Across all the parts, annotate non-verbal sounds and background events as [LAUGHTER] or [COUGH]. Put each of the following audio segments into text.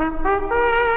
La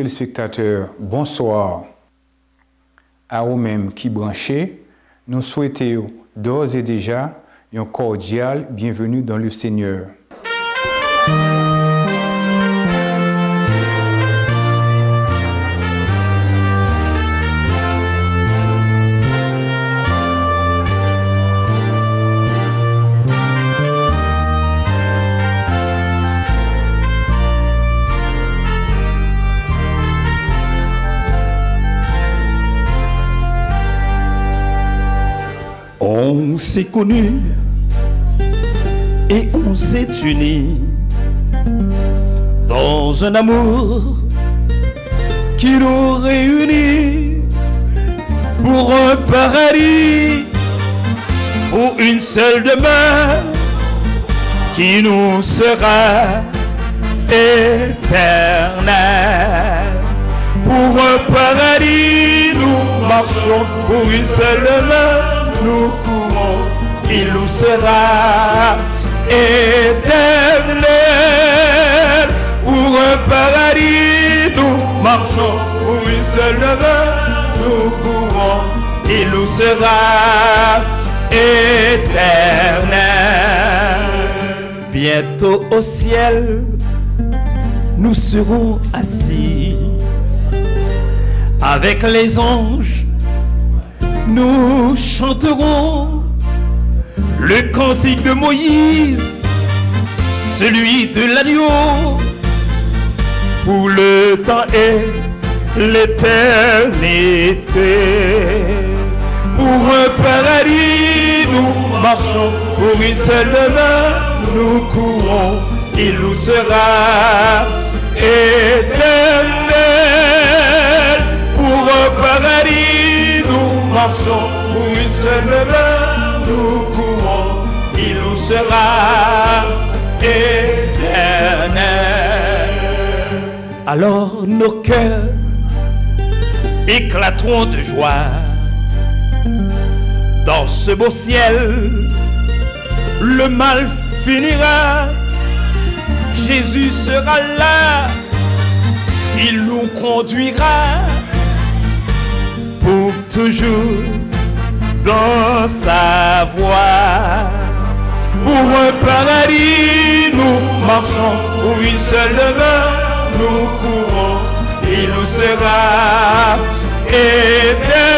téléspectateurs, bonsoir. À vous-même qui branchez, nous souhaitons d'ores et déjà un cordial bienvenue dans le Seigneur. On s'est connus et on s'est unis dans un amour qui nous réunit pour un paradis, pour une seule demeure qui nous sera éternelle. Pour un paradis, nous marchons pour une seule demeure, nous courons, il nous sera éternel. Pour un paradis, nous marchons pour une seule demeure, nous courons, il nous sera éternel. Bientôt au ciel, nous serons assis avec les anges. Nous chanterons le cantique de Moïse, celui de l'agneau, pour le temps et l'éternité. Pour un paradis, nous marchons pour une seule demeure, nous courons, il nous sera éternel. Pour un paradis, marchons pour une seule demeure, nous courons, il nous sera éternel. Alors nos cœurs éclateront de joie dans ce beau ciel. Le mal finira, Jésus sera là, il nous conduira pour toujours dans sa voie. Pour un paradis, nous marchons pour une seule demeure, nous courons, il nous sera éternel.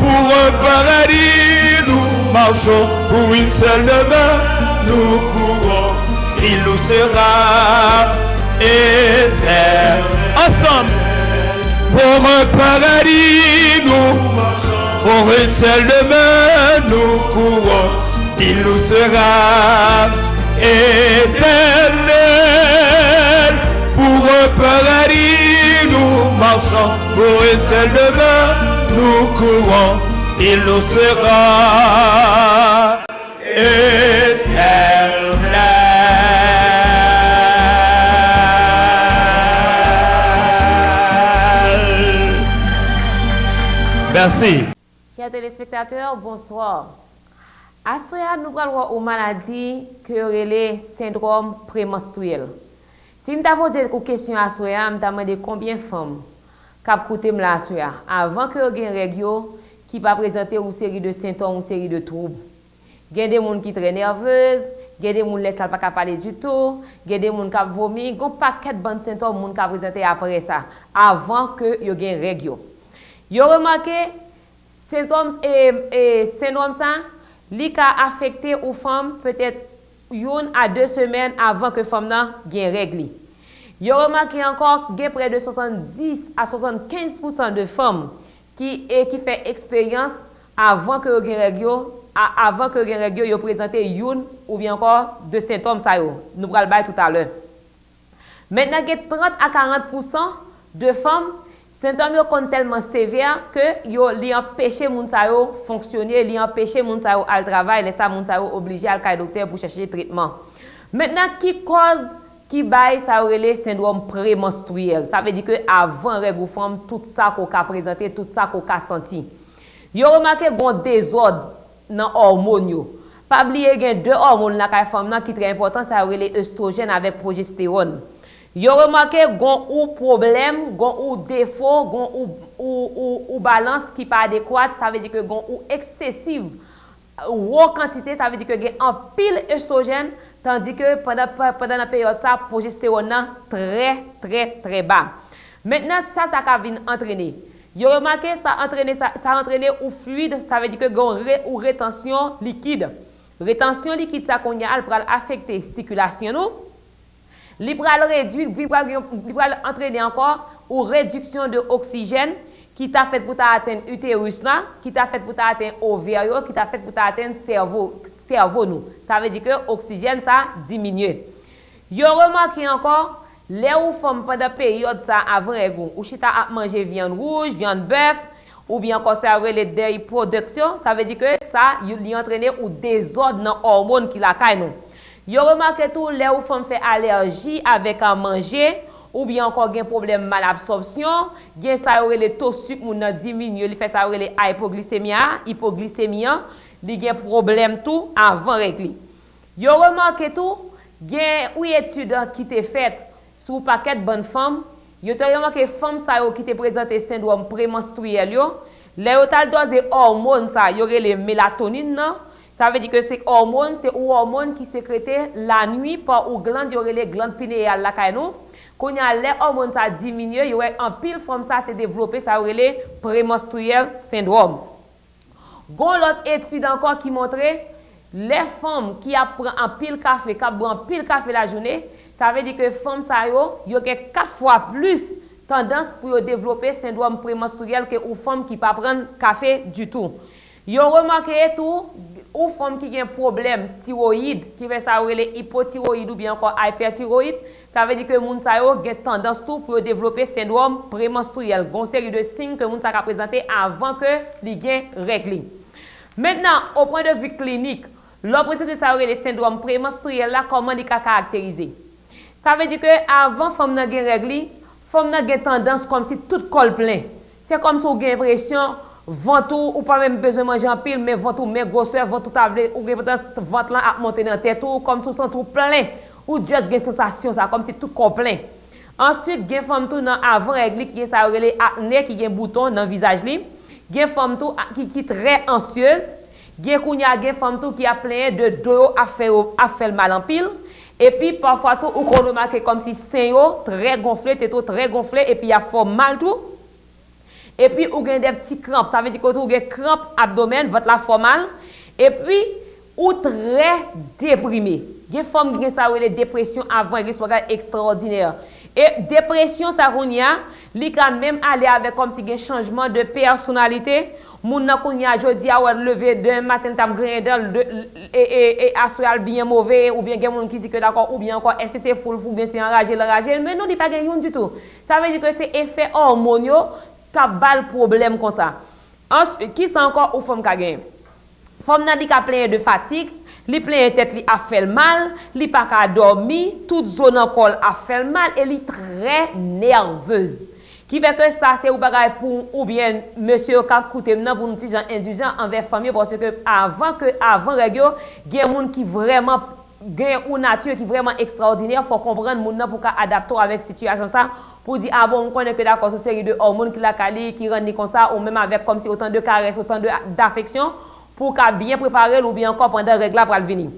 Pour un paradis, nous marchons pour une seule demeure, nous courons, il nous sera éternel. Ensemble, pour un paradis, nous pour une seule demeure, nous courons. Il nous sera éternel. Pour un paradis, nous marchons. Pour une seule demeure, nous courons. Il nous sera éternel. Merci. Chers téléspectateurs, bonsoir. À soya, nous parlons aux maladies que le syndrome prémenstruel. Si je pose une question à soya, je demande combien de femmes qui coûté la soya avant que ayez règle qui va présenter une série de symptômes, une série de troubles. Il y a des gens qui sont très nerveuses, il y a des gens qui ne pas parler du tout, il y des gens qui vomi, il y a un paquet de bons symptômes qui présenté après ça, avant que vous ayez règle. Yo remake, sintom, eh, eh, sindrom sa, li ka afekte ou fom petet yon a 2 semen avan ke fom nan gen regli. Yo remake ankor gen pre de 70 a 75% de fom ki, eh, ki fe eksperyans avan ke gen regyo A, avan ke gen regyo yo prezante youn ou bi ankor de sintom sa yo. Nou pral bay tout alè. Mètnen gen 30 a 40% de fòm Sintom yo kon telman sever ke yo li empeshe moun sa yo fonksyonye, li empeshe moun sa yo al travay, lesa moun sa yo oblije al kay dokter pou chèche tritman. Mètnen ki koz ki bay sa yo rele sindrom premonstruyel. Sa ve di ke avan regou fom tout sa ko ka prezante, tout sa ko ka santi. Yo remake gon dezod nan hormon yo. Pabliye gen de hormon la kay fom nan ki tre important sa yo rele estrogen avèk progesteron. Yo remanke gon ou problem, gon ou defo, gon ou, ou, ou, ou balans ki pa adekwad, sa ve di ke gon ou eksesiv, ou ou kantite, sa ve di ke gen an pil estrogen, tandi ke padan an peryode sa, progesteron nan tre, tre, tre ba. Mètnen sa sa ka vin antrene. Yo remanke sa antrene, sa, sa antrene ou fluide, sa ve di ke gon re ou retensyon likide. Retensyon likide sa kon ya al pral afekte sikulasyon nou, Li pral redwi, li pral entrene ankor ou reduksyon de oksijen ki ta fet pou ta aten uterus nan, ki ta fet pou ta aten overyo, ki ta fet pou ta aten servo, servo nou. Sa ve di ke oksijen sa diminye. Yo remanke ankor, le ou fom pa da peryode sa avan e goun. Ou chita ap manje viand rouge, viand bœuf, ou bien konserve le dey produksyon, sa ve di ke sa, yo li entrene ou dezod nan hormon ki la kay nou. Yo remanke tou le ou fèm fè alerji avèk an manje, ou bi ankon gen problem mal absorpsyon, gen sa yore le to suk moun nan diminyo, li fè sa yore le hypoglysemia, hypoglysemia, li gen problem tou avan rekli. Yo remanke tou, gen ou etude ki te fèt sou paket bon fèm, yo te remanke fèm sa yo ki te prezante sindwom premenstruel yo, le yo tal doze hormon sa yore le melatonin nan, Ça veut dire que c'est hormone, c'est ou hormone qui sécrété la nuit par ou glande, y aurait les glandes la kay nou. Quand y a les hormones ça diminue, y aurait en pile forme ça s'est développé, ça aurait les prémenstruel syndrome. Gon l'autre étude encore qui montrait les femmes qui apprennent en pile café, qui apprennent en pile café la journée, ça veut dire que les femmes ça yo, y aurait 4 fois plus tendance pour développer syndrome prémenstruel que ou femmes qui pas prendre café du tout. Yo remarqué tout ou fòm ki gen problem tiroid, ki ve sa wè le hipotiroid ou bi ankon hypertiroid, sa ve di ke moun sa yo gen tendans tou pou yo devlopè sendrom premenstruel. Gon seri de sin ke moun sa ka prezante avan ke li gen regli. Mètnen, ou pwen de vi klinik, lò prezante sa wè le sendrom premenstruel la koman li ka karakterize. Sa ve di ke avan fòm nan gen regli, fòm nan gen tendans kom si tout kol plen. Se kom sou gen presyon, Vantou ou pa mèm bezè manje an pil, mè vantou mè gosè, vantou tavle, ou gè vantou vant lan ap monte nan tèt ou, kom sou sentou plen, ou djèz gen sensasyon sa, kom si tout kon plen. Ansyit gen fòm tou nan avan regli ki gen sa rele akne ki gen bouton nan vizaj li, gen fòm tou ki ki tre ansyez, gen kounya gen fòm tou ki ap plen de do a fèl mal an pil, epi pafwa tou ou kon remake kom si sen yo tre gonfle, tèt ou tre gonfle, epi ya fòm mal tou, epi ou gen de pti kramp, sa ve di kote ou gen kramp abdomen, vat la formal, epi ou tre deprime. Gen fom gen sa wele depresyon avan, gen sou gade ekstraordinèr. E depresyon sa kon ya, li kan menm ale ave kom si gen chanjman de personalite, moun nan kon ya jodi a wèd ah leve dè, maten tam gren dè, e, e, e aswe al biyen mouve, ou bien gen moun ki di ke d'akon, ou bien ankon, eske se foul foul, bien se enraje l'enraje, men nou di pa gen yon du tout. Sa vezi ke se efè hormonyo, ka bal problem kon sa. Ans, ki sa ankon ou fom ka gen? Fom nan di ka plenye de fatik, li plenye tet li a fel mal, li pa ka dormi, tout zon an kol a fel mal, e li tre nervez. Ki veke sa se ou bagay pou ou bien monsye ou kap koute mnen pou nou ti jan indijan anvek fami, pwase ke avan ke avan regyo gen moun ki vreman gen ou natye ki vreman ekstraordinèr fò kompren moun nan pou ka adapto avèk situasyon sa pour dire, ah bon, on connaît que d'accord, c'est une série de hormones qui la calent, qui rendent comme ça, ou même avec comme si autant de caresses, autant d'affection, pour qu'elle bien préparer ou bien encore pendant règle pour venir.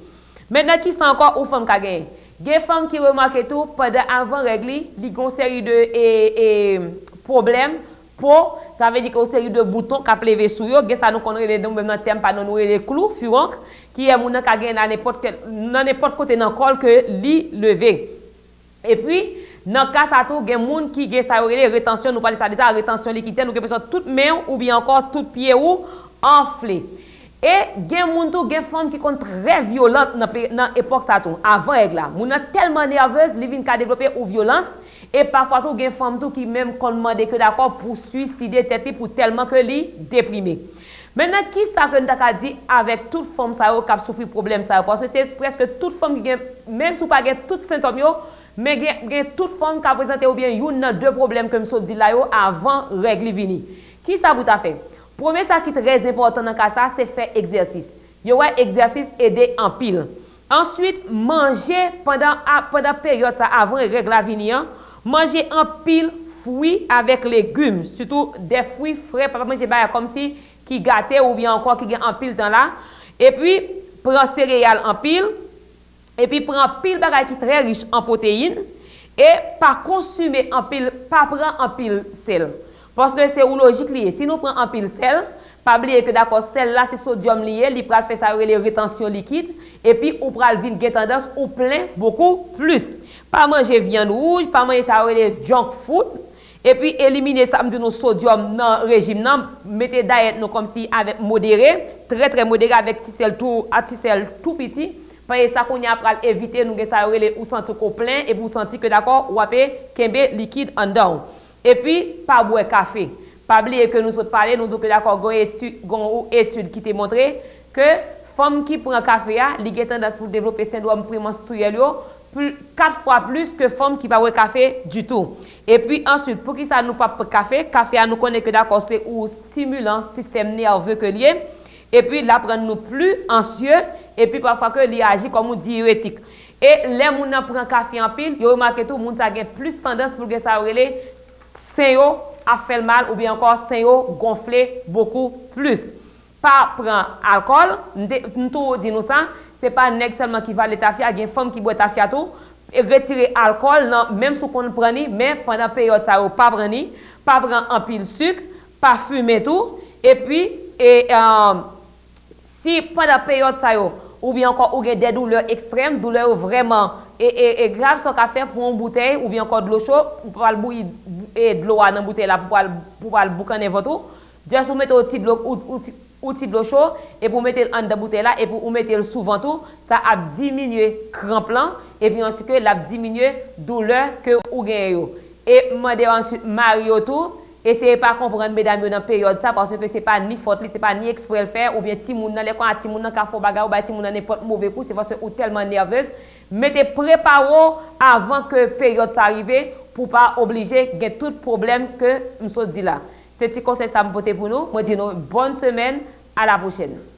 Maintenant, qui sont encore aux femmes qui gagnent? Des femmes qui remarquent tout, pendant avant règle, il y a une série de et, et, problèmes pour, ça veut dire qu'il y a une série de boutons qui pleuvent sur eux, ça nous connaît les même dans thème, pas nous les clous, furonc, qui est mon qui gagne dans n'importe côté dans le col que lit levé. Et puis, Nan ka sa tou gen moun ki gen sa yorele retensyon, nou pali sa de ta retensyon likiten, nou gen peson tout men ou bi ankor tout pie ou anfle. E gen moun tou gen fom ki kon tre violent nan, nan epok sa tou, avan ek la. Moun nan telman nervez, li vin ka devlope ou violans, e pafwa tou gen fom tou ki menm kon mande ke d'akor pou suicide tete pou telman ke li deprime. Menan ki sa ke nou tak a di avek tout fom sa yo kap soufri problem sa yo, pwase se preske tout fom ki gen, menm sou pa gen tout sintom yo, Men gen, gen tout fom ka prezante ou bien yon nan de problem kem so di la yo avan regli vini. Ki sa bout a fe? Prome sa ki trez important nan ka sa se fe egzersis. Yo wè egzersis ede an pil. Answit manje pandan, pandan peryot sa avan regla vini an. Manje an pil fwi avèk legume. Soutou de fwi fre pa pa manje baye kom si ki gate ou bien ankon ki gen an pil tan la. E pi pran sereal an pil. epi pran pil bagay ki tre riche an poteyin, e pa konsume an pil, pa pran an pil sel. Paske se ou logik liye, si nou pran an pil sel, pa bliye ke dako sel la se sodyom liye, li pral fesa re le retansyon likid, epi ou pral vin gen tendans ou plen beaucoup plus. Pa manje viand rouge, pa manje sa re le junk food, epi elimine samdi nou sodyom nan rejim nan, mette dayet nou kom si avèk modere, tre tre modere avèk ti sel tou, ati sel tou piti, Paye sa kon ya pral evite nou gen sa yorele ou santi ko plen, e pou santi ke d'akor wapè kembe likid an dan. E pi, pa bwe kafe. Pa bliye ke nou sot pale, nou do ke d'akor gon, etu, gon ou etude ki te montre, ke fom ki pran kafe ya, li gen tendans pou devlope sendwam premenstruel yo, 4 fwa plus ke fom ki pa bwe kafe du tout. E pi answit, pou ki sa nou pa pre kafe, kafe ya nou konen ke d'akor se ou stimulant sistem nerveux ke liye, e pi la pran nou plu ansye, epi pafwa ke li aji komou diuretik. E le moun nan pran kafi an pil, yo remake tou moun sa gen plus tendans pou gen sa orele sen yo a fel mal ou bi ankor sen yo gonfle beaucoup plus. Pa pran alkol, ntou di nou san, se pa nek selman ki vale tafya, gen fom ki bwe tafya tou, e retire alkol nan menm sou kon prani, men pandan peryode sa yo pa prani, pa pran an pil suk, pa fume tou, epi e, um, euh, si pandan peryode sa yo, ou bien encore ou des douleurs extrêmes, douleurs vraiment et, et, et grave sont qu'à faire pour une bouteille ou bien encore de l'eau chaude, pour pas le bouillir et de l'eau dans la bouteille là pour pas pour pas le boucaner votre tout. Juste vous mettez au petit bloc outil de l'eau chaude et pour mettre en dans bouteille là et pour vous mettre souvent tout, ça a diminué cramplant et puis ensuite la diminuer douleur que vous gagnez. Et demandez ensuite Mario tout Eseye pa kompren medan yo nan peryode sa, parce ke se pa ni fote li, se pa ni ekspre l fè, ou bien ti moun nan, lè kon a ti moun nan ka fò bagay, ou ba ti moun nan ne pot mouvè kou, se fò se ou telman nervez. Mete preparo avan ke peryode sa arrive, pou pa oblije gen tout problem ke msot di la. Se ti konsey sa mpote pou nou, mwen di nou, bonne semen, a la pochene.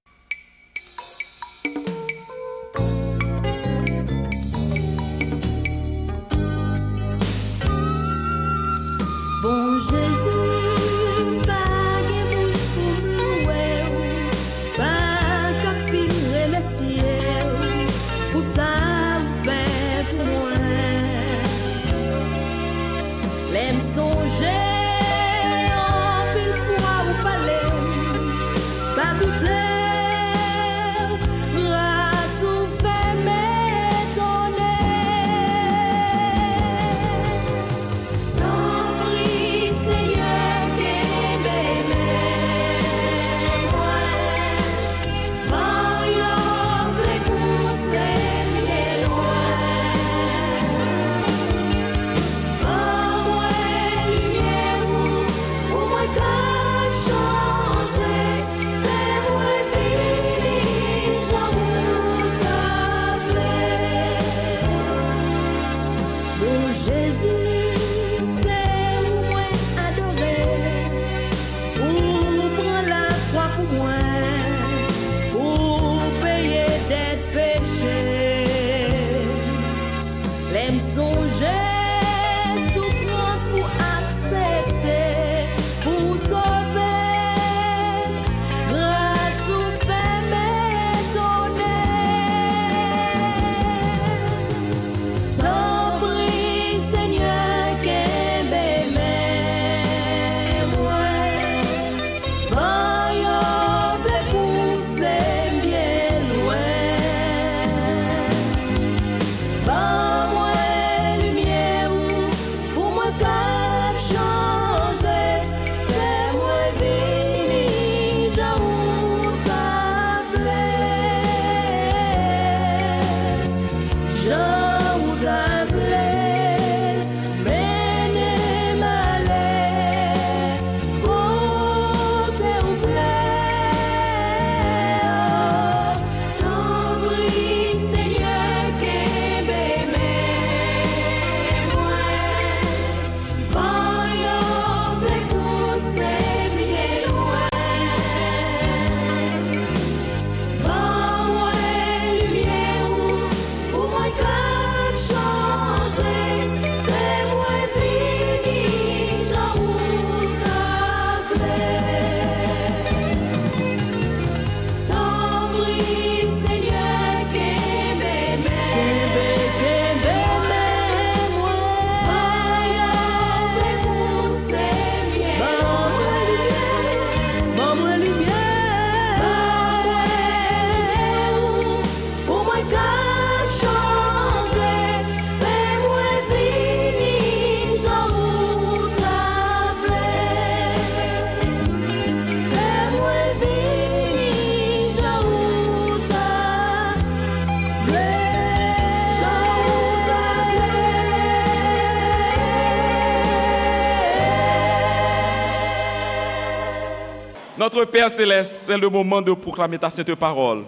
Notre Père céleste, c'est le moment de proclamer ta sainte parole.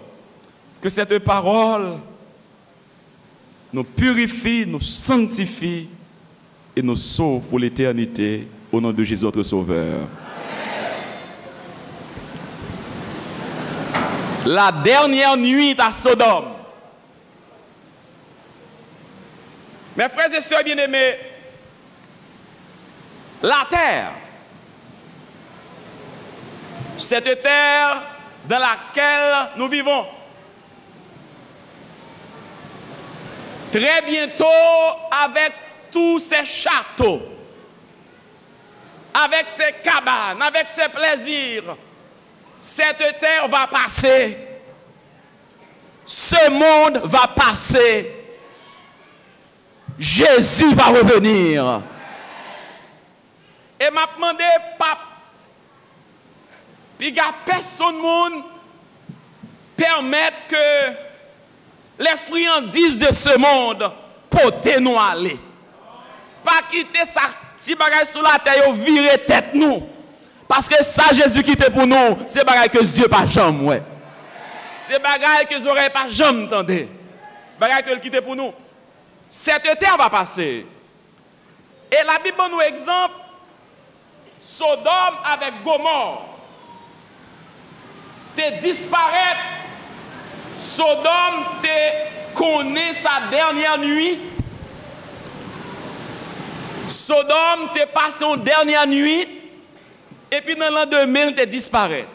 Que cette parole nous purifie, nous sanctifie et nous sauve pour l'éternité au nom de Jésus notre Sauveur. La dernière nuit à Sodome. Mes frères et sœurs bien-aimés, la terre, cette terre dans laquelle nous vivons, très bientôt avec tous ces châteaux, avec ses cabanes, avec ses plaisirs, cette terre va passer. Ce monde va passer. Jésus va revenir. Et m'a demandé, pape, puis personne monde permettre que les friandises de ce monde portent nous aller. Pas quitter ça, si bagage sur la terre, virer tête nous. Parce que ça, Jésus qui était pour nous, c'est bagage que Dieu pas jamais, ouais. C'est bagage que les oreilles pas jamais entendu. Bagage que quitte pour nous. Cette terre va passer. Et la Bible nous exemple Sodome avec Gomorre. Te disparaître. Sodome te connaît sa dernière nuit. Sodome te passe son dernière nuit. Et puis dans l'an 2000, te disparaît.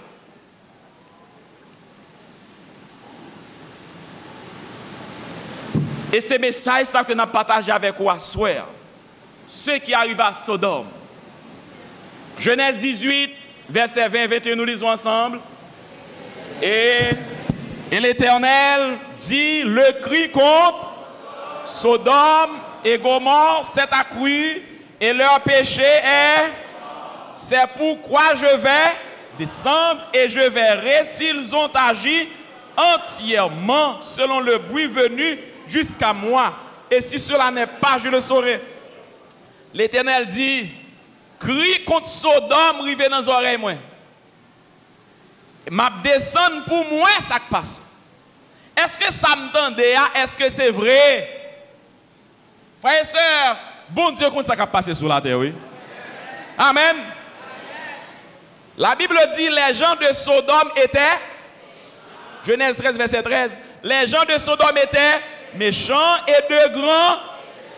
Et c'est message ça que nous partagé avec vous à soir. Ceux qui arrivent à Sodome. Genèse 18, verset 20 21, nous lisons ensemble. Et, l'Éternel dit, le cri contre Sodome et Gomorre s'est accru et leur péché est... C'est pourquoi je vais descendre et je verrai s'ils ont agi entièrement selon le bruit venu jusqu'à moi. Et si cela n'est pas, je le saurai. L'Éternel dit, crie contre Sodome, rivé dans les oreilles, moi. M'a descendre pour moi, ça qui passe. Est-ce que ça me tendait Est-ce que c'est vrai? Frères et sœurs, bon Dieu, compte ça qui passé sur la terre, oui. Amen. La Bible dit les gens de Sodome étaient, Genèse 13, verset 13, les gens de Sodome étaient méchants et de grands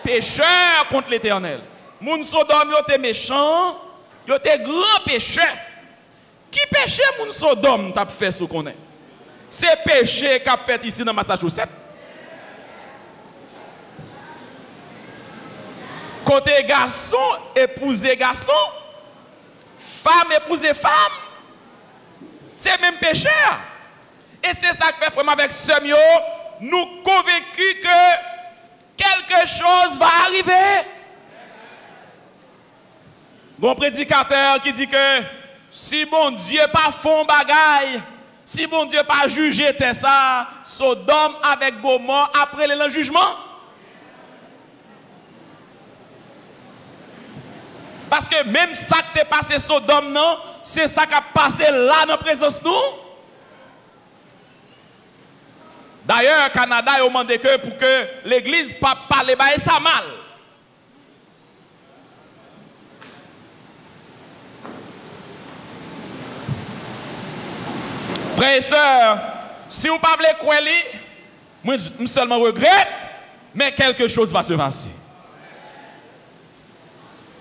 pécheurs contre l'éternel. Moun Sodome étaient méchants, ils étaient grands pécheurs. Qui péché moun Sodome t'a fait ce qu'on est? C'est péché qu'a fait ici dans Massachusetts. Côté garçon, épouser garçon, femme épouser femme, c'est même péché. Et c'est ça que fait vraiment avec ce nous convaincus que quelque chose va arriver. Bon prédicateur qui dit que si bon Dieu pas fond bagaille, si bon Dieu pas jugé ça, Sodome avec Gomorre après le jugement. Parce que même ça qui est passé Sodome, non, c'est ça qui a passé là dans la présence nous. D'ailleurs, Canada a demandé que pour que l'église ne parle pas ça mal. Frères et sœurs, si vous ne parlez quoi, moi je seulement regrette, mais quelque chose va se passer.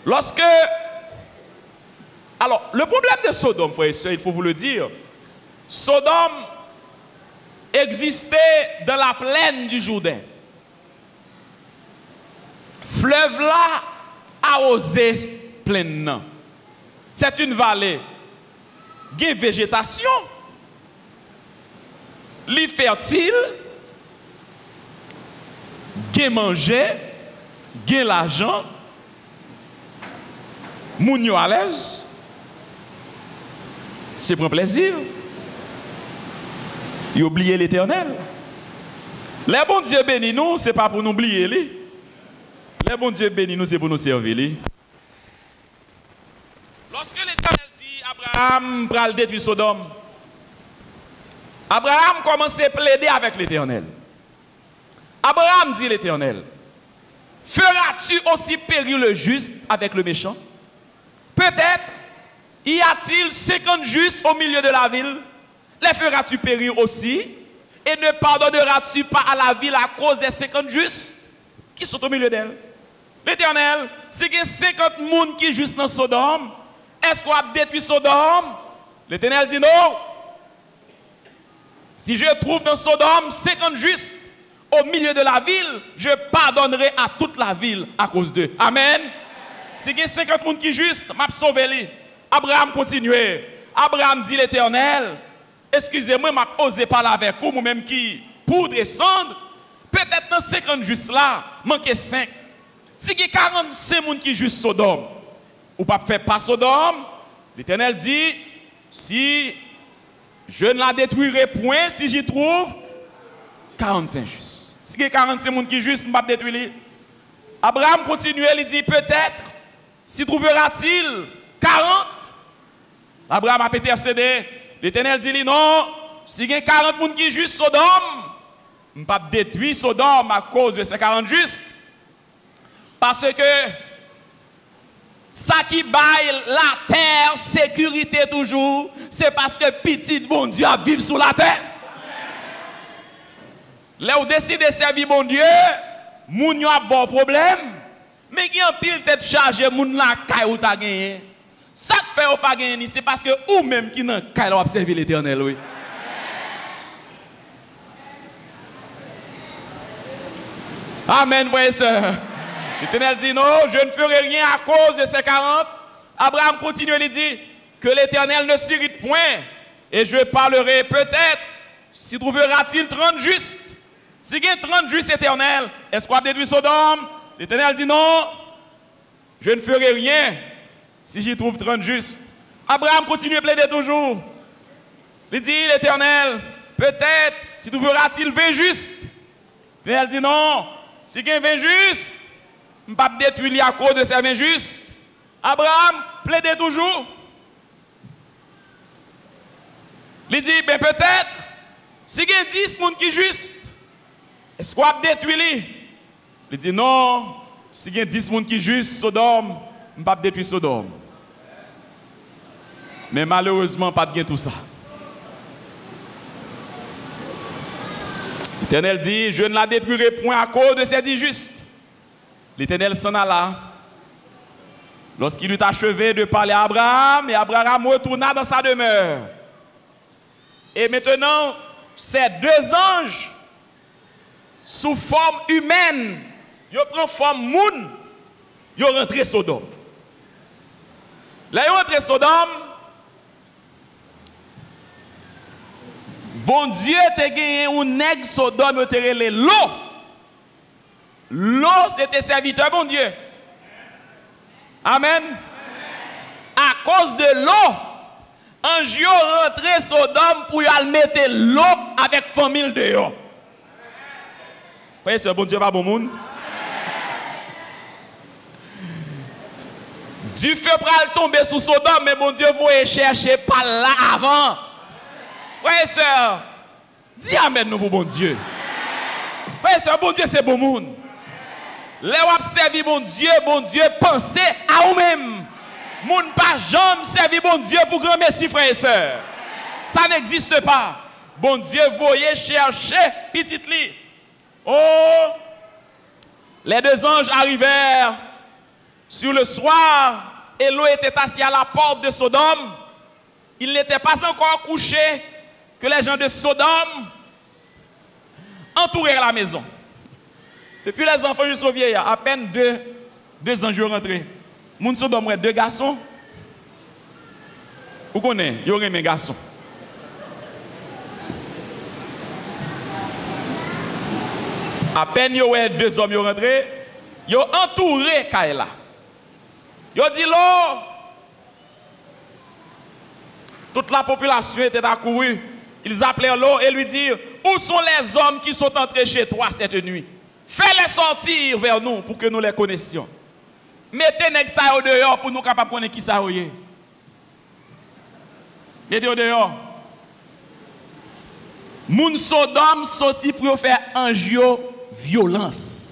Lorsque. Alors, le problème de Sodome, frères et sœurs, il faut vous le dire. Sodome existait dans la plaine du Jourdain. Fleuve là arrosé pleinement. C'est une vallée. Il végétation. Li fertile. Il manger. Il l'argent. Moun à l'aise. C'est pour plaisir. Il oublie l'éternel. Les bons Dieu bénis nous, ce n'est pas pour nous oublier. Les bons Dieu bénis nous, c'est pour nous servir. Lorsque l'éternel dit, Abraham, pral détruire Sodome. Abraham commence à plaider avec l'Éternel. Abraham dit l'Éternel, feras-tu aussi périr le juste avec le méchant? Peut-être y a-t-il 50 justes au milieu de la ville? Les feras-tu périr aussi? Et ne pardonneras-tu pas à la ville à cause des 50 justes qui sont au milieu d'elle? L'Éternel, c'est qu'il y a 50 personnes qui sont dans Sodome. Est-ce qu'on a détruit Sodome? L'Éternel dit non. Si je trouve dans Sodome 50 justes au milieu de la ville, je pardonnerai à toute la ville à cause d'eux. Amen. Si il y a 50 personnes qui justes, je sauvé. Abraham continue. Abraham dit l'Éternel, excusez-moi, je osé parler avec vous, moi-même qui, pour descendre, peut-être dans 50 justes là, manquer 5. Si il y a 45 personnes qui sont juste Sodome, ou pas faire pas Sodome, l'Éternel dit, si je ne la détruirai point, si j'y trouve 45 justes. Si il y a 45 personnes qui sont justes, je ne vais pas détruire. Abraham continue, il dit, peut-être, si trouvera-t-il 40 Abraham a intercédé. L'Éternel dit non, si il y a 40 personnes qui sont juste Sodome, je ne vais pas détruire Sodome à cause de ces 40 justes. Parce que ça qui baille la terre, sécurité toujours, c'est parce que petit bon Dieu a vivre sur la terre. Là où décide de servir bon Dieu, moun a bon problème, mais qui en pile tête chargée, moun la caille ou ta gagné. Ça fait ou pas gagné, c'est parce que ou même qui nan caille ou servir l'éternel. Amen, frères et sœurs. L'Éternel dit non, je ne ferai rien à cause de ces 40. Abraham continue et dit que l'Éternel ne s'irrite point et je parlerai peut-être s'y trouvera-t-il 30 justes? Si il y a 30 justes éternels, est-ce qu'on a détruit Sodome? L'Éternel dit non, je ne ferai rien si j'y trouve 30 justes. Abraham continue à plaider toujours. Il dit l'Éternel, peut-être s'y trouvera-t-il 20 justes? L'Éternel dit non, si il y a 20 justes, ne pas détruire à cause de ces injustes. Abraham plaidait toujours. Il dit, ben peut-être, si il y a 10 personnes qui sont justes, est-ce qu'on va détruire Il dit, non, si il y a 10 personnes qui sont justes, Sodome, je ne pas détruire Sodome. Mais malheureusement, pas de tout ça. L'Éternel dit, je ne la détruirai point à cause de ces injustes. L'Éternel s'en alla. Lorsqu'il eut achevé de parler à Abraham, et Abraham retourna dans sa demeure. Et maintenant, ces deux anges, sous forme humaine, ils prennent forme moun, ils rentrent Sodome. Là, ils rentrent Sodome. Bon Dieu t'a gagné un nègre Sodome, il t'a l'eau. L'eau, c'était serviteur, bon Dieu. Amen. À cause de l'eau, ange rentré Sodome pour y aller mettre l'eau avec famille dehors. Voyez ce bon Dieu pas bon monde. Du feu pral tomber sous Sodome, mais bon Dieu vous chercher par là avant. Voyez sœur, dis Amen nous pour bon Dieu. Sœur, bon Dieu c'est bon monde. Les wap servi bon Dieu, bon Dieu, pensez à vous-même. Moun pas jamais servi bon Dieu pour grand merci frères et sœurs. Ça n'existe pas. Bon Dieu, voyez chercher petit lit. Oh, les deux anges arrivèrent sur le soir et l'eau était assise à la porte de Sodome. Il n'était pas encore couché que les gens de Sodome entourèrent la maison. Depuis les enfants jusqu'aux vieillards, à peine deux, deux anges rentrés. Moun Sodome, deux garçons. Vous connaissez, il y aurait mes garçons. À peine il y aurait deux hommes rentrés, ils ont entouré Kaila. Ils ont dit l'eau. Toute la population était accourue. Ils appelaient l'eau et lui dirent Où sont les hommes qui sont entrés chez toi cette nuit? Fais-les sortir vers nous pour que nous les connaissions. Mettez les ça au dehors pour nous capables de connaître qui ça est. Mettez au dehors. Moun Sodome sorti pour faire angio violence.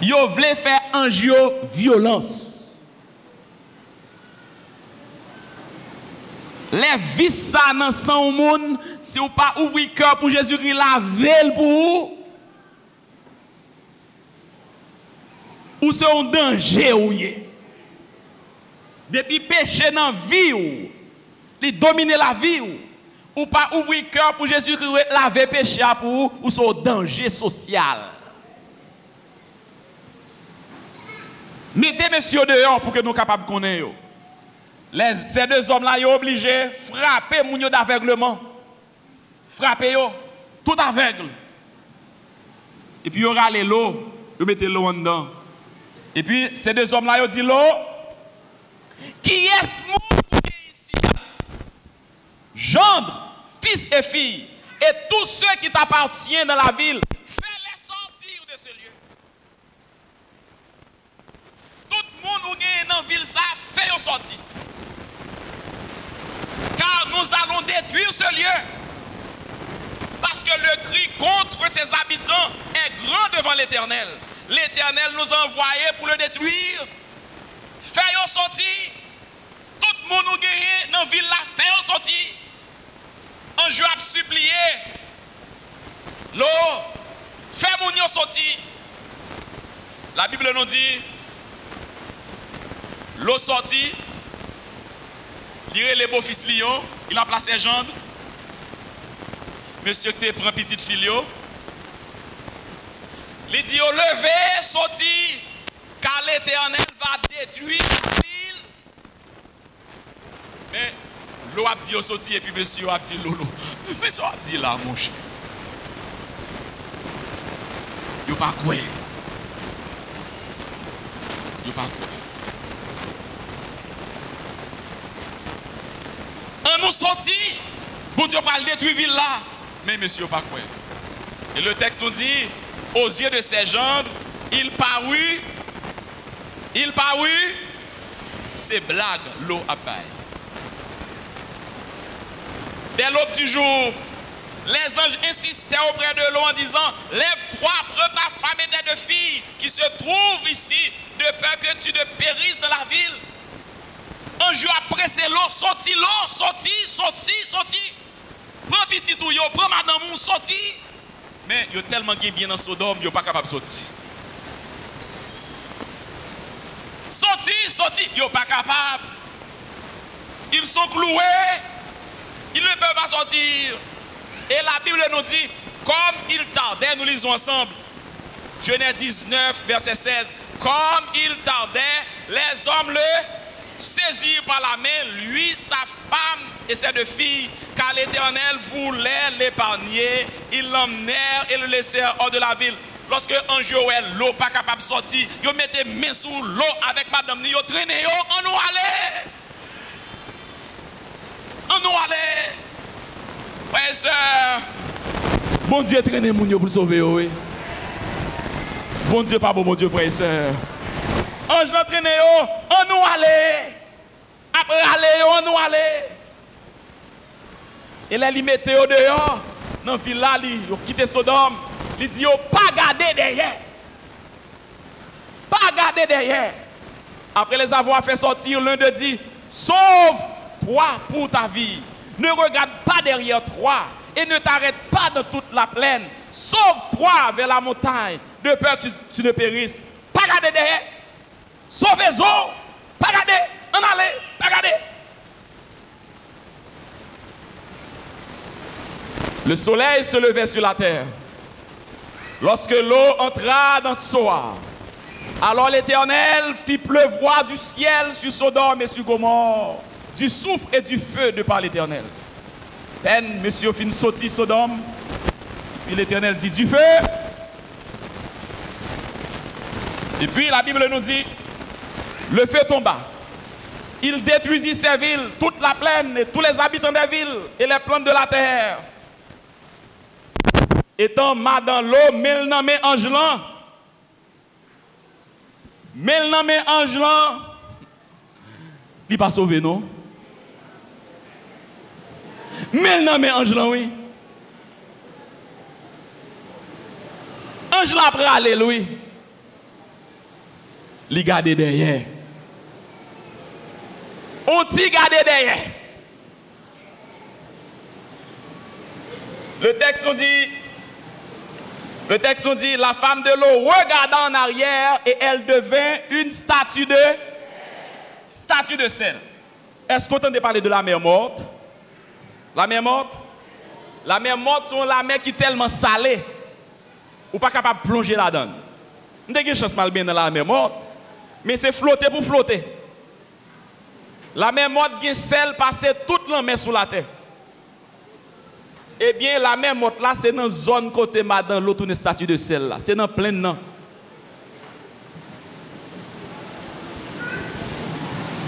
Yo vle faire angio violence. Le vis sa nan san ou moun, se ou pa ouvri kèp ou Jésus ki lavel pou ou, ou se ou denje ou ye. Depi peche nan vi ou, li domine la vi ou, ou pa ouvri kèp ou Jésus ki lavel peche a pou ou, ou se ou denje sosyal. Mete mesyo deyon pou ke nou kapab konen yo. Les, ces deux hommes-là, ils sont obligés de frapper yo d'aveuglement. Frapper yo, tout aveugle. Et puis, ils râlent l'eau, ils mettent l'eau en dedans. Et puis, ces deux hommes-là, ils disent l'eau. Qui est-ce moun qui est ici? Gendre, fils et fille, et tous ceux qui t'appartiennent dans la ville, fais-les sortir de ce lieu. Tout le monde qui est dans la ville, fait sortir nous allons détruire ce lieu. Parce que le cri contre ses habitants est grand devant l'Éternel. L'Éternel nous a envoyés pour le détruire. Fais-yo sortir. Tout le monde nous guérit dans la ville là, fais-yo sortir. Un jour a supplié. L'eau, fais mon sortir. La Bible nous dit, l'eau sortit, Lire les beaux fils Lyon, il a placé gendre. Monsieur qui prend petite filio. Il dit au lever, sorti, car l'éternel va détruire la ville. Mais l'eau a dit au sorti et puis monsieur a dit lolo. [LAUGHS] Monsieur a dit là, mon cher. Yo pas quoi. Yo pas quoi. Sortit. Bon Dieu va le détruire là. Mais monsieur pas quoi. Et le texte nous dit, aux yeux de ses gendres, il parut, il parut, c'est blague, l'eau à paille. Dès l'aube du jour, les anges insistaient auprès de l'eau en disant, lève-toi, prends ta femme et tes deux filles qui se trouvent ici, de peur que tu ne périsses dans la ville. Jour après, c'est l'eau, sorti l'eau, sorti, sorti, sorti. Prends petit tout, prends madame, mon sorti. Mais yo tellement bien dans Sodome, yo pas capable de sortir. Sorti, sorti, yo pas capable. Ils sont cloués. Ils ne peuvent pas sortir. Et la Bible nous dit, comme il tardait, nous lisons ensemble. Genèse 19, verset 16. Comme il tardait, les hommes le saisirent par la main, lui, sa femme et ses deux filles, car l'Éternel voulait l'épargner. Ils l'emmenèrent et le laissèrent hors de la ville. Lorsque un jour l'eau pas capable de sortir, ils mettaient main sous l'eau avec madame, ils traînaient, on nous allait. On nous allait. Frères bon Dieu traîne mon pour sauver, oui. Bon Dieu, pas bon, bon Dieu, frères et. Ange l'entraîne, on nous allait. Après aller, on nous allait. Et là, il mettait au dehors, dans la ville là, il quitté Sodome. Il dit, pas garder derrière. Pas garder derrière. Après les avoir fait sortir, l'un de dit, sauve-toi pour ta vie. Ne regarde pas derrière toi et ne t'arrête pas dans toute la plaine. Sauve-toi vers la montagne, de peur que tu, tu ne périsses. Pas garder derrière. Sauvez-vous. Pas garder. En aller. Pas. Le soleil se levait sur la terre. Lorsque l'eau entra dans Tsoar, alors l'Éternel fit pleuvoir du ciel sur Sodome et sur Gomorre, du soufre et du feu de par l'Éternel. Peine, monsieur fin sautit Sodome, puis l'Éternel dit du feu. Et puis la Bible nous dit, le feu tomba. Il détruisit ces villes, toute la plaine et tous les habitants des villes et les plantes de la terre. Étant ma dans l'eau, mille nommé Angelan. Mille nommé Angelan. il pas sauvé, non? Mais non, mais ange là, oui. Ange là après aller, oui. Il garde derrière. On t'y garde derrière. Le texte nous dit, le texte nous dit, la femme de l'eau regarda en arrière et elle devint une statue de statue de sel. Est-ce qu'on entendait parler de la mer morte? La mer morte? La mer morte, c'est la mer qui est tellement salée, ou pas capable de plonger là-dedans. Nous avons une chance mal bien dans la mer morte, mais c'est flotter pour flotter. La mer morte qui sel passer toute la mer sous la terre. Eh bien, la mer morte là, c'est dans la zone côté madame l'autre statue de sel là. C'est dans plein non.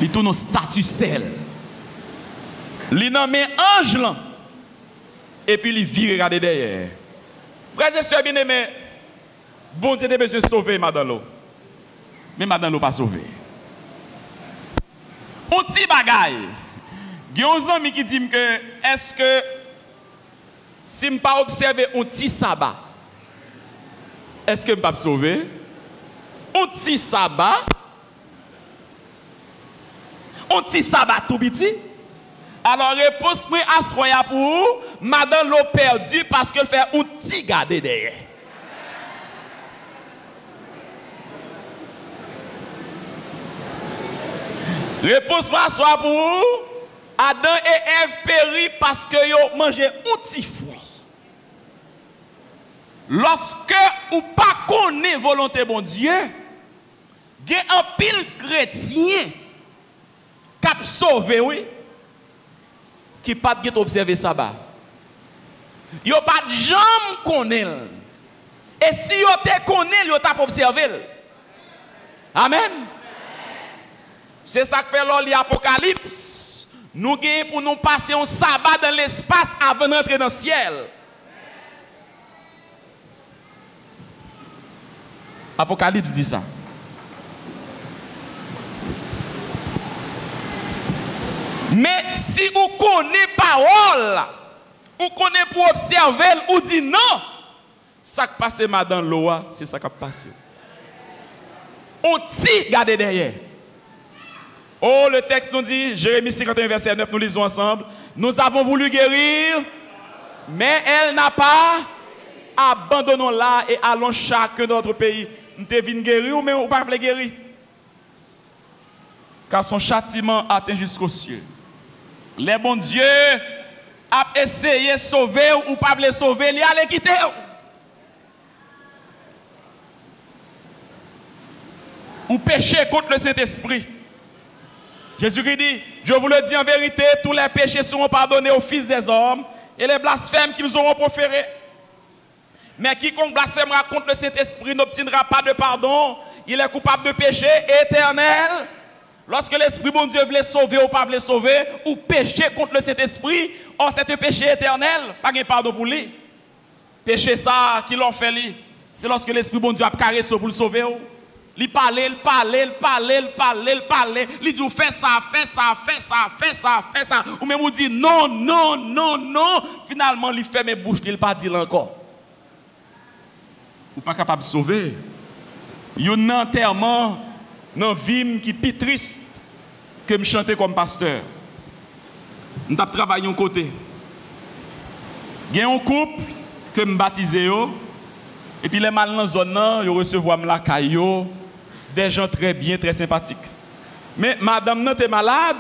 Il tourne statue sel. Il nomme ange là. Et puis il vire regarder derrière. Frères et sœurs bien-aimés, bon Dieu besoin de sauver madame l'eau. Mais madame l'eau pas sauvé. On ti bagay. Gyon zan mi ki dim ke, eske, si m pa obseve on ti saba, eske m pa p sove? On ti saba, on ti saba tou biti? Alors, repos mwen asroya pou ou, madan lo perdi, paske l fè on ti gade deye. Réponse à ce pour vous, Adam et Ève péri parce que ont mangé un petit fruit. Lorsque ou pas connaît volonté bon Dieu, il y a un pile chrétien qui a sauvé, oui, qui pas de observer ça. Il a pas de. Et si vous te connaît, vous t'a observé. Amen. C'est ça que fait l'Apocalypse. Nous gagnons pour nous passer un sabbat dans l'espace avant d'entrer dans le ciel. Apocalypse dit ça. Mais si vous connaissez parole, vous connaissez pour observer, ou dit non, ça qui passe madame Loa, c'est ça qui passe. On t'y garde derrière. Oh, le texte nous dit, Jérémie 51, verset 9, nous lisons ensemble. Nous avons voulu guérir, mais elle n'a pas. Abandonnons-la et allons chacun dans notre pays. Nous devons guérir ou mais ou pas guérir? Car son châtiment atteint jusqu'au ciel. Les bons dieux a essayé de sauver ou pas les sauver, il allait quitter. Ou pécher contre le Saint-Esprit. Jésus-Christ dit, je vous le dis en vérité, tous les péchés seront pardonnés aux fils des hommes et les blasphèmes qu'ils auront proférés. Mais quiconque blasphémera contre le Saint-Esprit n'obtiendra pas de pardon. Il est coupable de péché éternel. Lorsque l'Esprit bon Dieu voulait sauver ou pas voulait sauver, ou pécher contre le Saint-Esprit, or c'est un péché éternel, pas de pardon pour lui. Péché ça, qui l'ont fait lui, c'est lorsque l'Esprit bon Dieu a caressé pour le sauver. Il parlait, il parlait, il parlait, il parlait, il parlait. Il dit, fais ça, fais ça, fais ça, fais ça, fais ça. Ou même il dit, non, non, non, non. Finalement, il fait mes bouches, il pas dit encore. Ou pas capable de sauver. Il y a un enterrement dans vie qui est plus triste que me chanter comme pasteur. Nous avons travaillé un côté. Il y a un couple que me baptisé et puis les mal dans la zone, ils recevoir la caillou, des gens très bien, très sympathiques. Mais madame nan est malade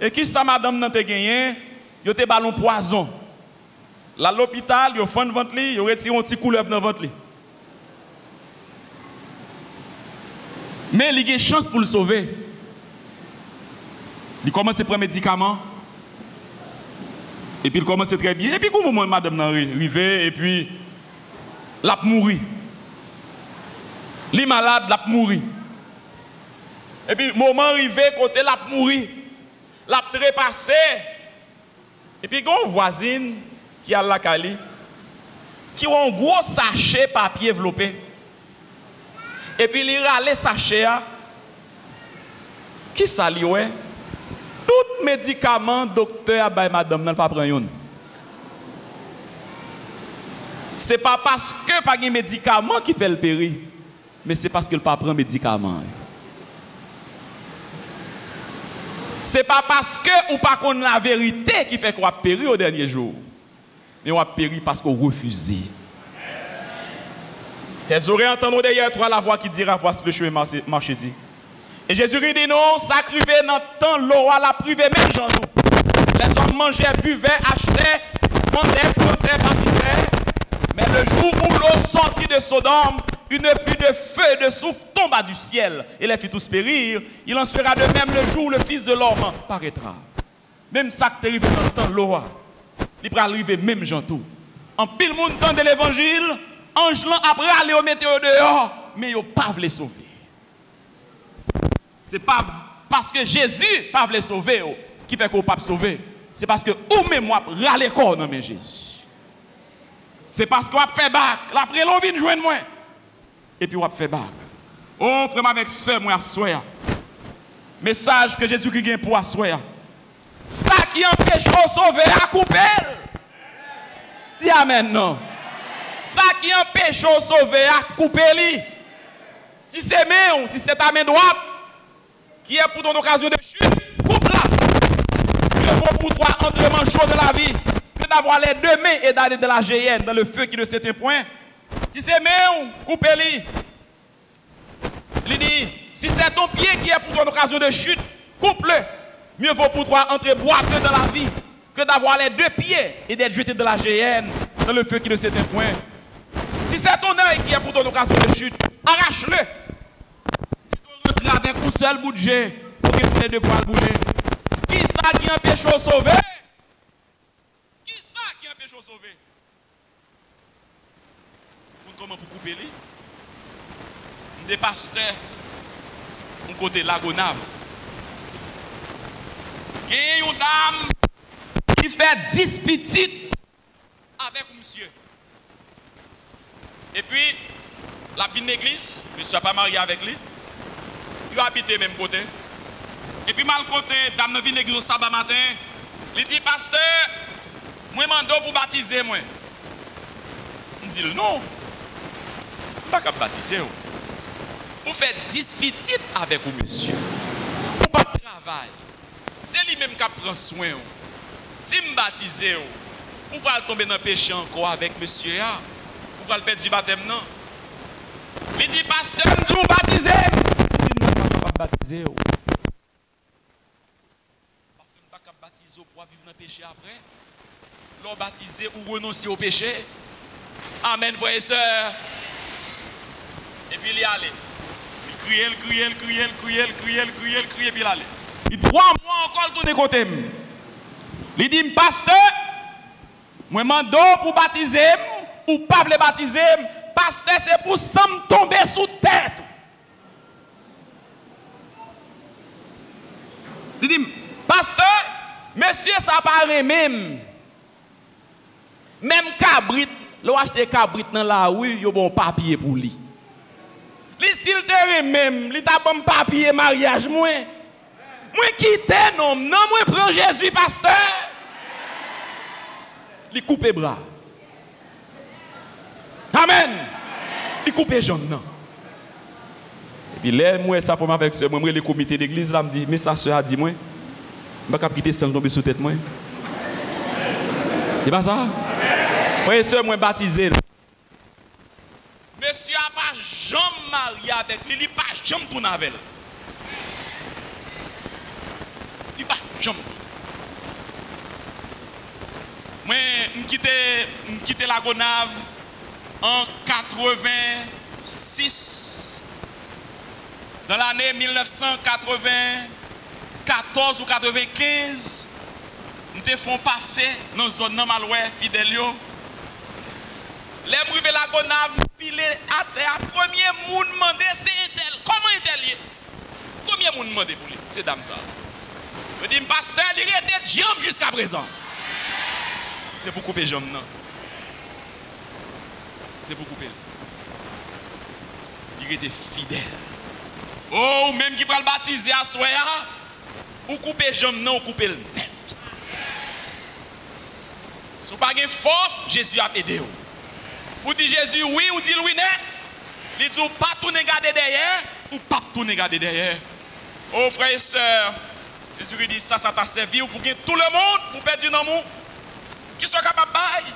et qui ça madame nan te gagné, yo te ballon poison. Là l'hôpital, yo fond ventre li, yo retire un petit couleuvre dans ventre li. Mais il a une chance pour le sauver. Il commence à prendre médicaments. Et puis il commence très bien. Et puis, au moment madame arrive, et puis, l'a mourir. Il est malade, l'a mourir. epi mouman rive kote lap mouri, lap trepase, epi goun vwazin ki al lakali, ki wan gwo sachet papye vlopè, epi li rale sachet a, ki sa li wè, tout medikaman dokte a bay madam nan pa pran yon. Se pa paske pa gen medikaman ki fel peri, me se paske l pa pran medikaman. Médicament. C'est pas parce que ou pas connaît la vérité qui fait qu'on a péri au dernier jour. Mais on a péri parce qu'on refusé. Tes oreilles entendront derrière toi la voix qui dira voici le chemin marchez-y. Et Jésus dit non, sacrifié dans temps, l'eau à la privé même gens. Les hommes mangeaient, buvaient, achetaient, vendaient, plantaient, bâtissaient. Mais le jour où l'eau sortit de Sodome, une pluie de feu de souffle tomba du ciel et les fit tous périr. Il en sera de même le jour où le Fils de l'homme paraîtra. Même ça qui arrivé dans le temps, l'eau, il va arriver même tout. En pile monde de l'évangile, ange après aller au météo dehors, mais il pas les sauver. C'est pas parce que Jésus pas les sauver qui fait qu'on pas sauver. C'est parce que ou même moi râler corps non mais Jésus. C'est parce qu'on a fait bac, après l'on vient joindre moi. Et puis on fait bac. Oh frère avec soeur moi soir. Message que Jésus qui pour asseoir. Ça qui empêche de sauver à couper. Dis amen non. Ça qui empêche de sauver à couper Si c'est main, si c'est ta main droite qui est pour ton occasion de chute, coupe-la. Je faut pour toi entrement chaud de la vie que d'avoir les deux mains et d'aller de la géhenne dans le feu qui ne s'éteint point. Si c'est main, coupez-les. Il dit, si c'est ton pied qui est pour ton occasion de chute, coupe-le. Mieux vaut pour toi entrer boiteux dans la vie que d'avoir les deux pieds et d'être jeté de la géhenne dans le feu qui ne s'éteint point. Si c'est ton œil qui est pour ton occasion de chute, arrache-le. Dois rentrer avec un seul bout de jet pour que les deux poils bouler. Qui ça qui empêche de sauver? Qui ça qui empêche de sauver? Comment pour couper lui? Des pasteurs, un côté Lagonave. A une dame qui fait 10 petites avec monsieur. Et puis, la petite église, monsieur n'a pas marié avec lui. Il a habité même côté. Et puis, mal côté, dame venu l'église au sabbat matin. Il dit, pasteur, moi, je pour baptiser moi. Il dit, non. Pas baptiser. Vous faites 10 petites avec vous, monsieur. Vous pas travail. C'est lui-même qui prend soin. Si je baptise, vous pouvez tomber dans le péché encore avec monsieur. Vous pouvez perdre du baptême, non? Il dit, pasteur, je vous baptiser. Ne pas baptiser. Parce que nous ne pas baptiser pour vivre dans le péché après. L'on baptiser ou renoncer au péché. Amen, frères et. Et puis il y allait. Il criait, il criait, il criait, il criait, il criait, il criait, il criait, puis il allait. Il trois mois encore tourner côté. Il dit, pasteur, moi mando pour baptiser ou pas le baptiser, pasteur c'est pour ça me tomber sous tête. Il dit, pasteur, monsieur ça paraît même. Même cabrit, l'on achète cabrit dans la rue, il y a bon papier pour lui. Li s'il te même, li t'a bon papier mariage moi. Moi quitte non, non moi prends Jésus pasteur. Li coupe bras. Amen. Li coupe jambes non. Et puis là moi ça forme avec ce moi le comité d'église là me dit mais sa sœur a dit moi pas capable quitter sang tomber sous tête moi. C'est pas ça Frère et sœur moi baptisé. Monsieur a pas jamais marié avec lui, il pas jamais tourné avec elle. Il pas jamais tourné. Moi, je quitté la Gonave en 86. Dans l'année 1994 ou 95, nous te font passer dans une zone maloué fidèle. Les mouillés la Gonave, pilé à terre. Premier monde demandé, c'est tel. Comment est-elle lié? Premier monde demandé pour lui, c'est dame ça. Je dis, pasteur, il était jambe jusqu'à présent. C'est pour couper jambe, non? C'est pour couper. Il était fidèle. Oh, même qui va le baptiser à soi, ou couper jambe non, ou couper le net. Si vous n'avez pas de force, Jésus a aidé vous. Vous dites Jésus oui, ou dit oui net. Il dit ou pas tout regarder derrière, ou pas tout regarder derrière. Oh frères et sœurs, Jésus dit ça, ça t'a servi pour que tout le monde, pour perdre un amour, qui soit capable de bailler.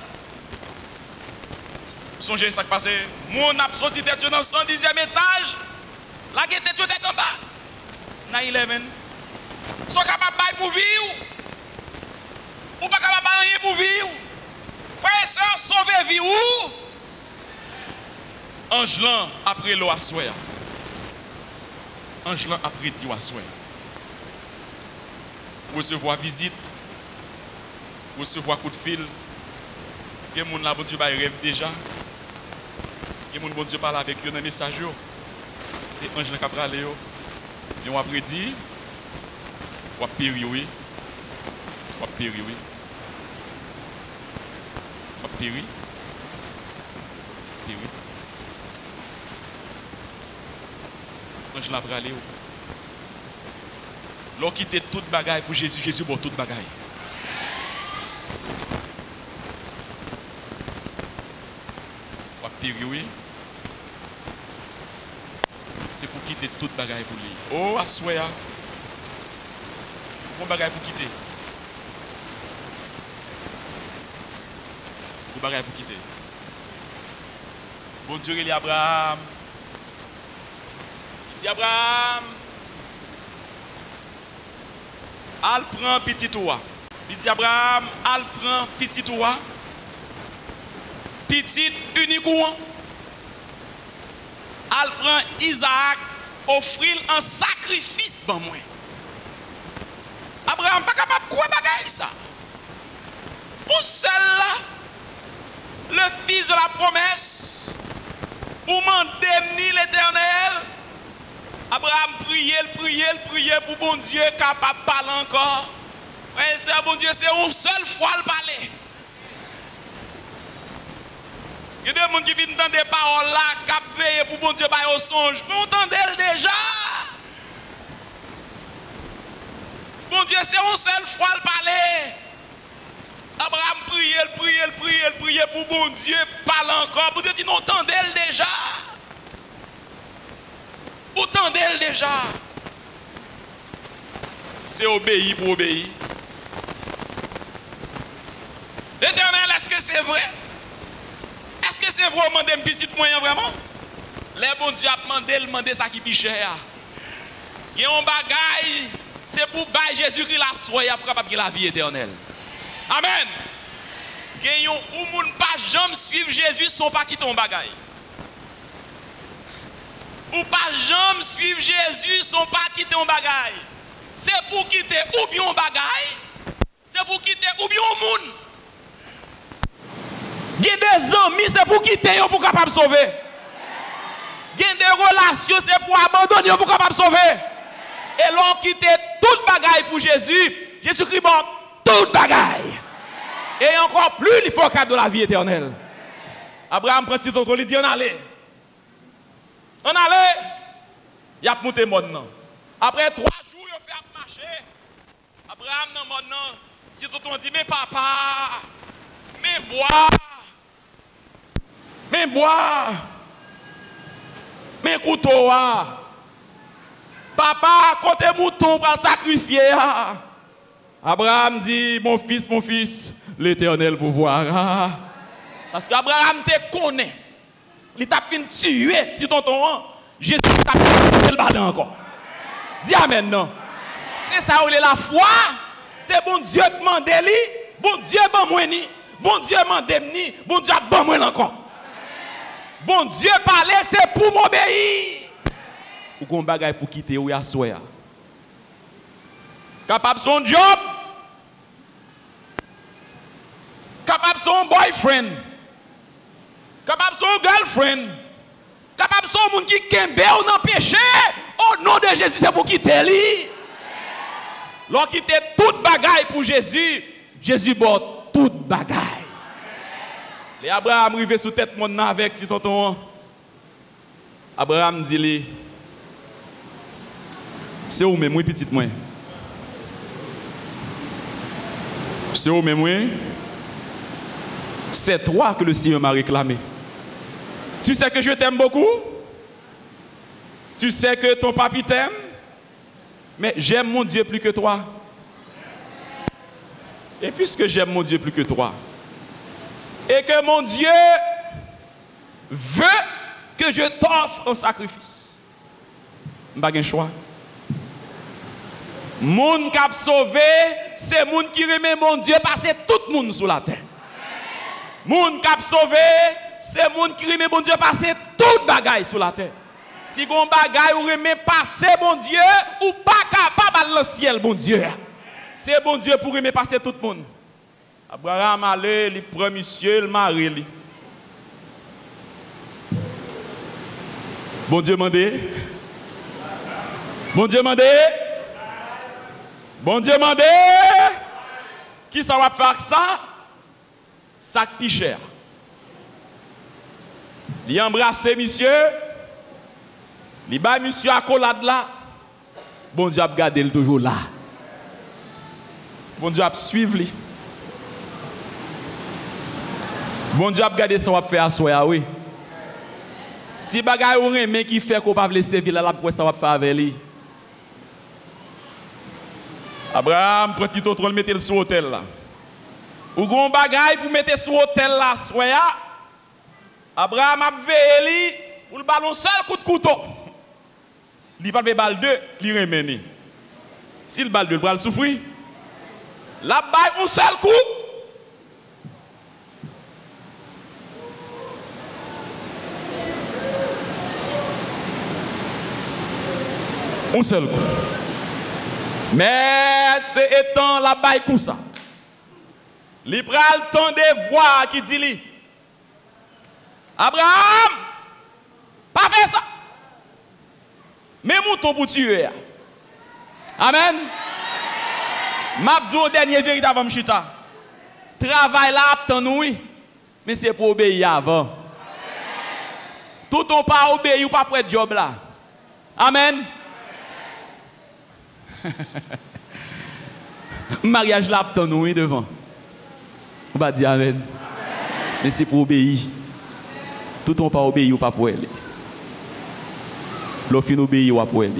Songez ça qui passe. Mon absenti tête dans le 110e étage. La guette tête en bas. 9-11. Sont capable de pour vivre. Ou pas capable de rien pour vivre. Frères et sœurs, sauver vie où? Angelan après l'eau à soir. Angelan après dit à soir. Recevoir visite. Recevoir coup de fil. Il y a là, bon Dieu, rêve déjà. Il y a des bon Dieu, parle avec eux dans le message. yo. C'est Ange qui a. Et on après dit, on va périr, oui. On va périr, oui. On va périr. Périr. Ange l'a parlé. yo. L'on quitte toute bagaille pour Jésus, Jésus pour toute bagaille. Périr, oui. C'est pour quitter toute bagaille pour lui. Oh, à souhait. hein. Bon bagaille pour quitter. Bon bagaille pour quitter. Bon Dieu, il est Abraham. Abraham. Al prend petit toi. Il dit Abraham, al prend petit toi. Petit unique Al prend Isaac, offrir un sacrifice pour moi. Abraham pas capable quoi bagaille ça? Pour celle-là, le fils de la promesse, pour m'endemner l'éternel, Abraham priait, priait, priait pour bon Dieu capable de parler encore. Oui, c'est bon Dieu, c'est une seule fois le parler. Il y a des gens qui viennent entendre des paroles là, cap veiller pour bon Dieu par au songe. Mais on entendez déjà. Bon Dieu, c'est une seule fois le parler. Abraham priait, priait, priait, priait pour bon Dieu parle encore. Pour Dieu dit, non, entendez déjà. Vous entendez déjà. C'est obéir pour obéir. L'éternel, est-ce que c'est vrai? Est-ce que c'est vrai? Demander un petit moyen vraiment? Les bon Dieu a demandé, demandé ça qui est cher. Il y a un bagaille, c'est pour bailler Jésus-Christ la soie pour capable la vie éternelle. Amen. A un moun pas jamais suivre Jésus sans pas quitter un bagaille. Ou pas jamais suivre Jésus sans pas quitter un bagaille. C'est pour quitter ou bien un bagaille, c'est pour quitter ou bien un monde. Il y a des amis, c'est pour quitter yo pour capable sauver. Il y a des relations, c'est pour abandonner yo pour capable sauver. Et l'on quitte toute bagaille pour Jésus, Jésus-Christ bon toute bagaille. Et encore plus, il faut cadre de la vie éternelle. Abraham prend petit autre, il dit on allait. On allait. Il a monté. Après trois jours, il fait marcher. Abraham dans monde, petit autre dit mais papa, mais bois. Mais bois. Mais couteau. ah. Papa, côté mouton pour sacrifier. ah. Abraham dit, mon fils, mon fils, l'éternel pouvoir. ah. Parce qu'Abraham te connaît. Il t'a tuer, si tonton. Jésus t'a le ballon encore. Dis Amen, non. C'est ça où est la foi. C'est bon Dieu demande lui. Bon Dieu bon moi ni. Bon Dieu mande ni. Bon Dieu bon moi encore. Bon Dieu parler, c'est pour m'obéir. Ou qu'on bagaille pour quitter ou ya soya. Capable son job. Capable son boyfriend. Capable son girlfriend. Capable son monde qui kembe ou nan péché. Au nom de Jésus, c'est pour quitter lui. L'on quitte toute bagaille pour Jésus. Jésus bot toute bagaille. Les Abraham arrivé sous tête mon nan avec petit tonton. Abraham dit lui c'est où même moi petit moi. C'est au même oui. C'est toi que le Seigneur m'a réclamé. Tu sais que je t'aime beaucoup? Tu sais que ton papi t'aime? Mais j'aime mon Dieu plus que toi. Et puisque j'aime mon Dieu plus que toi, et que mon Dieu veut que je t'offre un sacrifice, je n'ai pas de choix. Sauvé, c'est moun qui remet mon Dieu passer tout le monde sous la terre. Moun a sauvé, c'est moun qui remet mon Dieu passer toute bagaille sous la terre. Si vous bagaille ou remet passer mon Dieu, ou pas capable le ciel, bon Dieu. C'est bon Dieu pour remet passer tout le monde. Abraham allait, il prend monsieur, il marie. Bon Dieu mandé. Bon Dieu mandé. Bon Dieu mandé. Qui ça va faire ça? Qui cher. Il embrasse monsieur. Il bat monsieur à collade là. Bon Dieu a gardé le toujours là. Bon Dieu a suivre lui. Bon Dieu a gardé ça va faire à soi oui. Si bagay ou mais qui fait qu'on pas le servir là, pour ça va faire avec lui. Abraham, petit autre, le mettre sur l'hôtel là. Ou gon bagay pour mettre sur l'hôtel là, soya. Abraham a veillé pour le ballon seul coup de couteau. Il pas de balle deux, il remène. Si le balle deux, il va souffrir. La balle un seul coup. Un seul coup. Mais c'est étant la baille comme ça. Il prend le temps de voix qui dit lui. Abraham, pas faire ça. Mais mouton pour tuer. Amen. M'a dit au dernier véritable chita. Travail là, oui. Mais c'est pour obéir avant. Tout on pas obéir ou pas prêt job là. Amen. [LAUGHS] Mariage là, oui, devant. On va dire Amen. Mais c'est pour obéir. tout on pas obéi ou pas pour elle. L'offre obéi ou pas pour elle.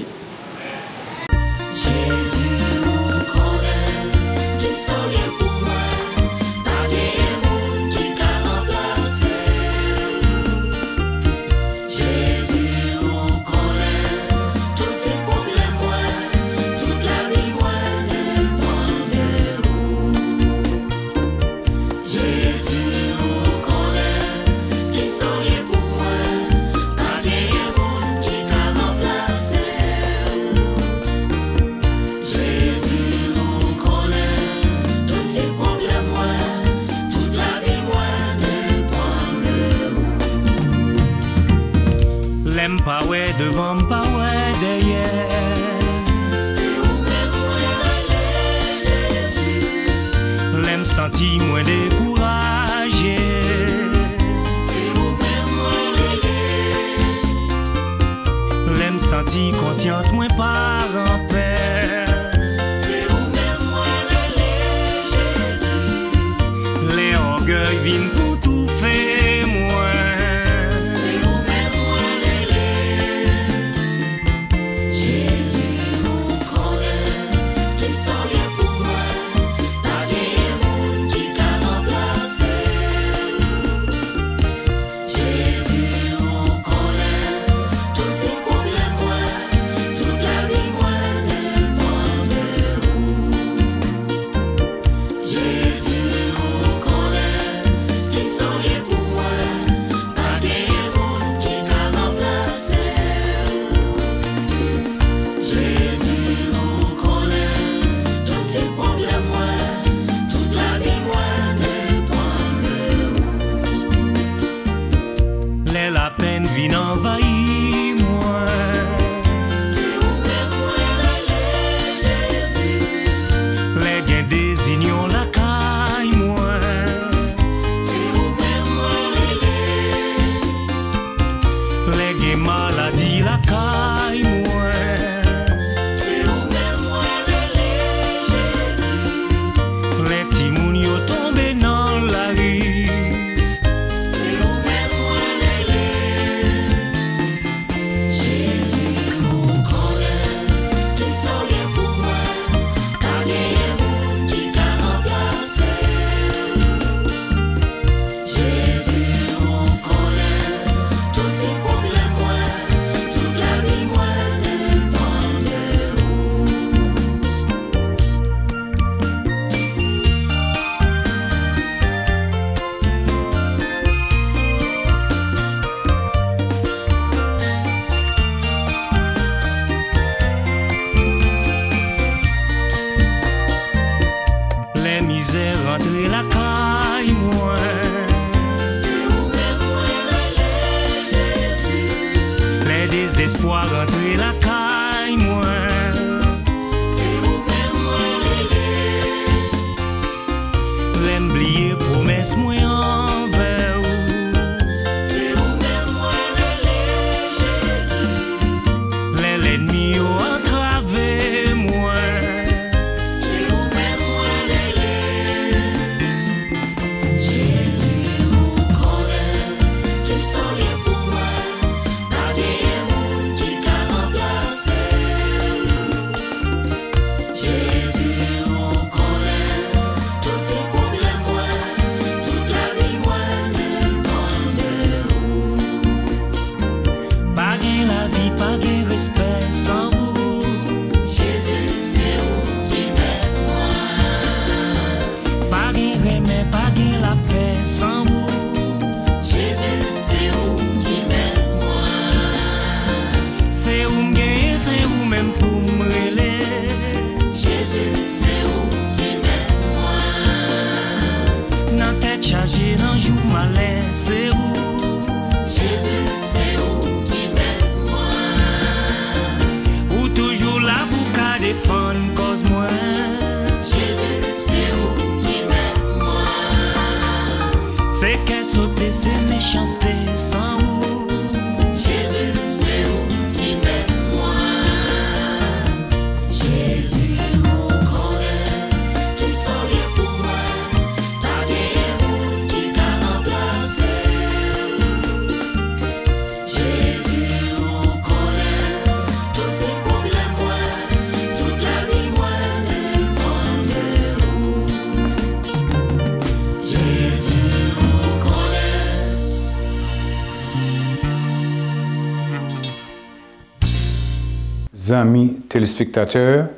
téléspectateurs,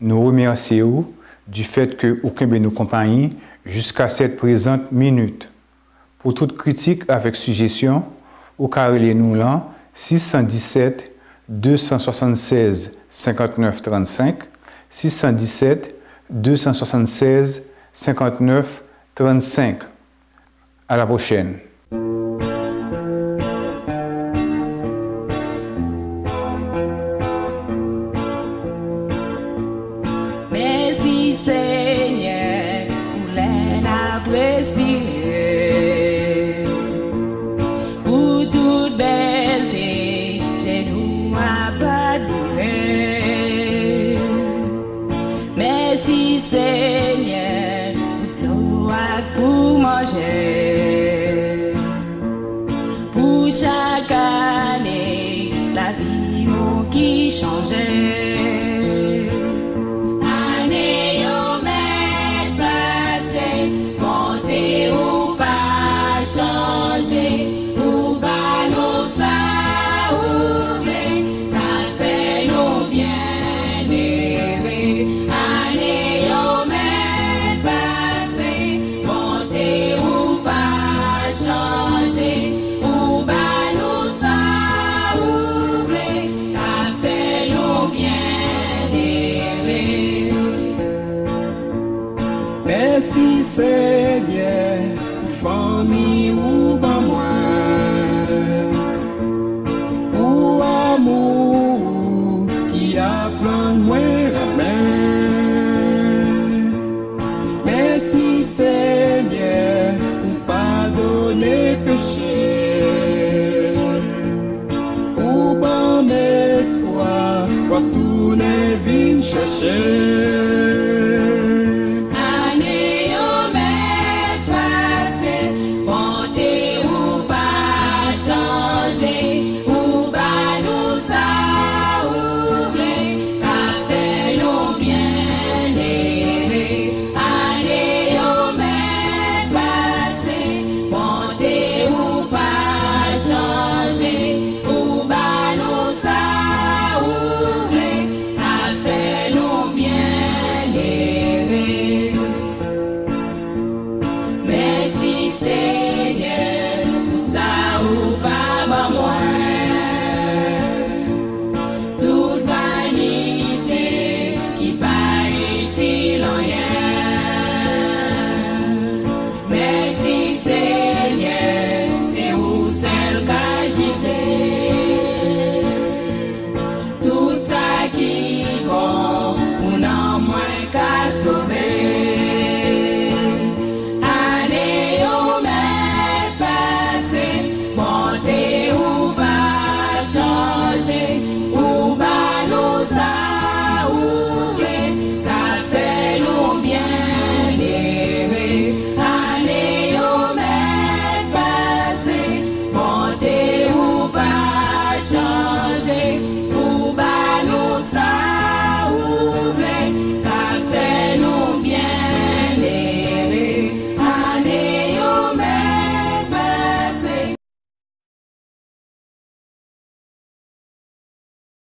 nous remercions du fait que aucun de nos compagnies jusqu'à cette présente minute. Pour toute critique avec suggestion, au carré nous là 617 276 59 35 617 276 59 35. À la prochaine. soon.